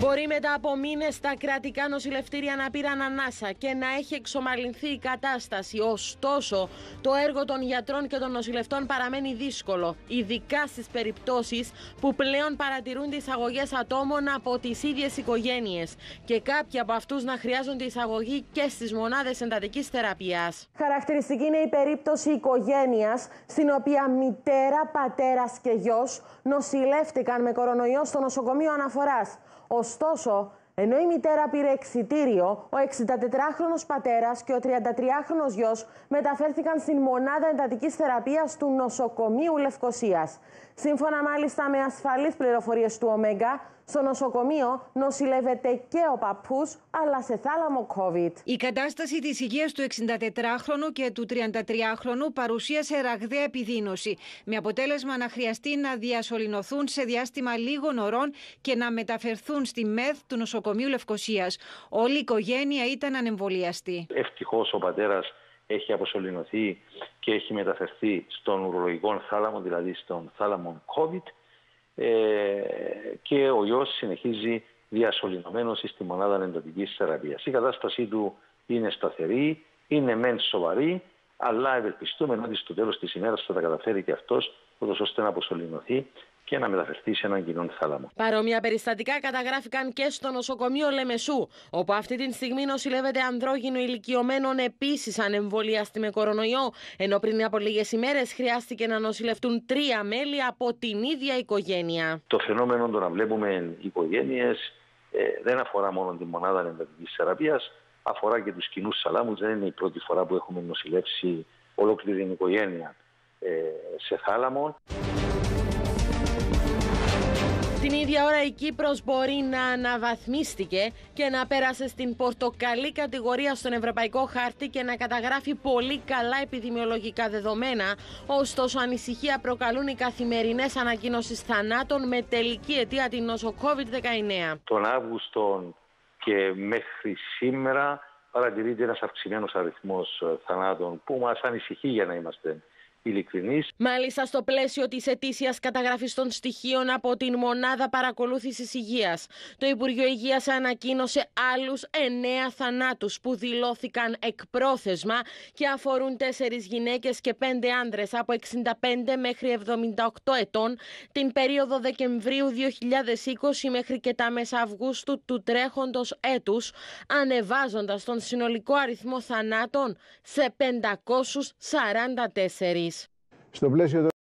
Μπορεί μετά από μήνες τα κρατικά νοσηλευτήρια να πήραν ανάσα και να έχει εξομαλυνθεί η κατάσταση. Ωστόσο, το έργο των γιατρών και των νοσηλευτών παραμένει δύσκολο, ειδικά στις περιπτώσεις που πλέον παρατηρούν τι εισαγωγές ατόμων από τις ίδιες οικογένειες και κάποιοι από αυτούς να χρειάζονται εισαγωγή και στις μονάδες εντατικής θεραπείας. Χαρακτηριστική είναι η περίπτωση οικογένειας στην οποία μητέρα, πατέρας και γιος νοσηλεύτηκαν με κορονοϊό στο νοσοκομείο αναφοράς. Ωστόσο, ενώ η μητέρα πήρε εξιτήριο, ο 64χρονος πατέρας και ο 33χρονος γιος μεταφέρθηκαν στην μονάδα εντατικής θεραπείας του νοσοκομείου Λευκοσίας. Σύμφωνα μάλιστα με ασφαλείς πληροφορίες του ΟΜΕΓΑ, στο νοσοκομείο νοσηλεύεται και ο παππούς, αλλά σε θάλαμο COVID. Η κατάσταση της υγείας του 64χρονου και του 33χρονου παρουσίασε ραγδαία επιδείνωση, με αποτέλεσμα να χρειαστεί να διασωληνωθούν σε διάστημα λίγων ωρών και να μεταφερθούν στη ΜΕΘ του νοσοκομείου Λευκοσίας. Όλη η οικογένεια ήταν ανεμβολιαστή. Ευτυχώς ο πατέρας έχει αποσωληνωθεί και έχει μεταφερθεί στον ουρολογικό θάλαμο, δηλαδή στον θάλαμο COVID ε, και ο γιος συνεχίζει διασωληνωμένος στη μονάδα εντατικής θεραπείας. Η κατάστασή του είναι σταθερή, είναι μεν σοβαρή, αλλά ευελπιστούμε ότι στο τέλος της ημέρας θα τα καταφέρει και αυτός, ώστε να αποσωληνωθεί και να μεταφερθεί σε έναν κοινό θάλαμο. Παρόμοια περιστατικά καταγράφηκαν και στο νοσοκομείο Λεμεσού, όπου αυτή τη στιγμή νοσηλεύεται ανδρόγυνο ηλικιωμένων επίσης ανεμβολίαστη με κορονοϊό, ενώ πριν από λίγες ημέρες χρειάστηκε να νοσηλευτούν τρία μέλη από την ίδια οικογένεια. Το φαινόμενο το να βλέπουμε οικογένειες ε, δεν αφορά μόνο τη μονάδα εντατική θεραπείας, αφορά και τους κοινούς σαλάμου. Δεν είναι η πρώτη φορά που έχουμε νοσηλεύσει ολόκληρη την οικογένεια ε, σε θάλαμο. Την ίδια ώρα η Κύπρος μπορεί να αναβαθμίστηκε και να πέρασε στην πορτοκαλί κατηγορία στον Ευρωπαϊκό Χάρτη και να καταγράφει πολύ καλά επιδημιολογικά δεδομένα. Ωστόσο ανησυχία προκαλούν οι καθημερινές ανακοίνωσεις θανάτων με τελική αιτία την νόσο COVID-19. Τον Αύγουστο και μέχρι σήμερα παρατηρείται ένας αυξημένος αριθμός θανάτων που μας ανησυχεί για να είμαστε ειλικρινής. Μάλιστα στο πλαίσιο της ετήσιας καταγραφής των στοιχείων από την Μονάδα Παρακολούθησης Υγείας. Το Υπουργείο Υγείας ανακοίνωσε άλλους εννέα θανάτους που δηλώθηκαν εκπρόθεσμα και αφορούν τέσσερις γυναίκες και πέντε άνδρες από 65 μέχρι 78 ετών την περίοδο Δεκεμβρίου 2020 μέχρι και τα μέσα Αυγούστου του τρέχοντος έτους, ανεβάζοντας τον συνολικό αριθμό θανάτων σε 544. Στο πλαίσιο